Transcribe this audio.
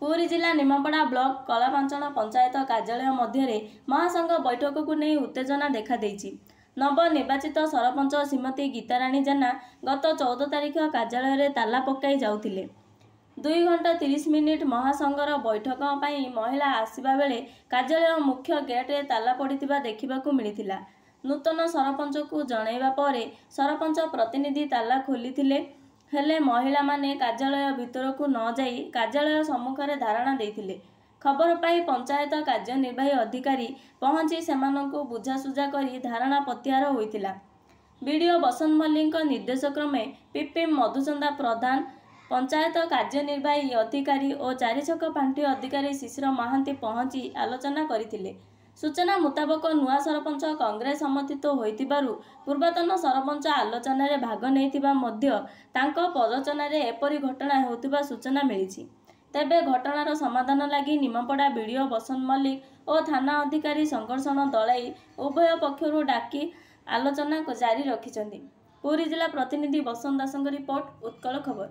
ପୁରୀ ଜିଲ୍ଲା ନିମାପଡ଼ା ବ୍ଲକ କଳାପାଞ୍ଚଣ ପଞ୍ଚାୟତ କାର୍ଯ୍ୟାଳୟ ମଧ୍ୟରେ ମହାସଂଘ ବୈଠକକୁ ନେଇ ଉତ୍ତେଜନା ଦେଖାଦେଇଛି। ନବନିର୍ବାଚିତ ସରପଞ୍ଚ ଶ୍ରୀମତୀ ଗୀତାରାଣୀ ଜେନା ଗତ ଚଉଦ ତାରିଖ କାର୍ଯ୍ୟାଳୟରେ ତାଲା ପକାଇ ଯାଉଥିଲେ। ଦୁଇ ଘଣ୍ଟା ତିରିଶ ମିନିଟ୍ ମହାସଂଘର ବୈଠକ ପାଇଁ ମହିଳା ଆସିବା ବେଳେ କାର୍ଯ୍ୟାଳୟ ମୁଖ୍ୟ ଗେଟ୍ରେ ତାଲା ପଡ଼ିଥିବା ଦେଖିବାକୁ ମିଳିଥିଲା। ନୂତନ ସରପଞ୍ଚକୁ ଜଣାଇବା ପରେ ସରପଞ୍ଚ ପ୍ରତିନିଧି ତାଲା ଖୋଲିଥିଲେ। ହେଲେ ମହିଳାମାନେ କାର୍ଯ୍ୟାଳୟ ଭିତରକୁ ନ ଯାଇ କାର୍ଯ୍ୟାଳୟ ସମ୍ମୁଖରେ ଧାରଣା ଦେଇଥିଲେ। ଖବର ପାଇ ପଞ୍ଚାୟତ କାର୍ଯ୍ୟନିର୍ବାହୀ ଅଧିକାରୀ ପହଞ୍ଚି ସେମାନଙ୍କୁ ବୁଝାସୁଝା କରି ଧାରଣା ପ୍ରତ୍ୟାହାର ହୋଇଥିଲା। ବିଡ଼ିଓ ବସନ୍ତ ମଲ୍ଲିକଙ୍କ ନିର୍ଦ୍ଦେଶକ୍ରମେ ପିପିଏମ୍ ମଧୁଚନ୍ଦା ପ୍ରଧାନ ପଞ୍ଚାୟତ କାର୍ଯ୍ୟନିର୍ବାହୀ ଅଧିକାରୀ ଓ ଚାରିଛକ ପାଣ୍ଠି ଅଧିକାରୀ ଶିଶିର ମହାନ୍ତି ପହଞ୍ଚି ଆଲୋଚନା କରିଥିଲେ। ସୂଚନା ମୁତାବକ ନୂଆ ସରପଞ୍ଚ କଂଗ୍ରେସ ସମର୍ଥିତ ହୋଇଥିବାରୁ ପୂର୍ବତନ ସରପଞ୍ଚ ଆଲୋଚନାରେ ଭାଗ ନେଇଥିବା ମଧ୍ୟ ତାଙ୍କ ପ୍ରରୋଚନାରେ ଏପରି ଘଟଣା ହେଉଥିବା ସୂଚନା ମିଳିଛି। ତେବେ ଘଟଣାର ସମାଧାନ ଲାଗି ନିମାପଡ଼ା ବିଡ଼ିଓ ବସନ୍ତ ମଲ୍ଲିକ ଓ ଥାନା ଅଧିକାରୀ ସଂଘର୍ଷଣ ଦଳାଇ ଉଭୟ ପକ୍ଷରୁ ଡାକି ଆଲୋଚନା ଜାରି ରଖିଛନ୍ତି। ପୁରୀ ଜିଲ୍ଲା ପ୍ରତିନିଧି ବସନ୍ତ ଦାସଙ୍କ ରିପୋର୍ଟ ଉତ୍କଳ ଖବର।